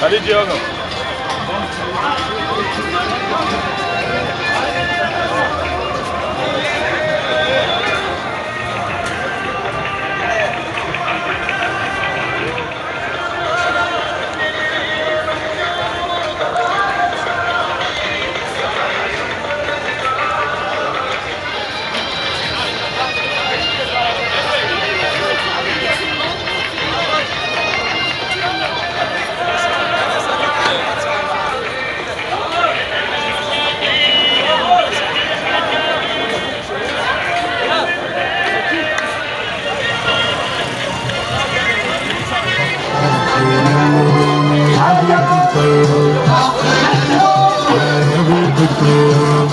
خليج يوغا Thank Yeah.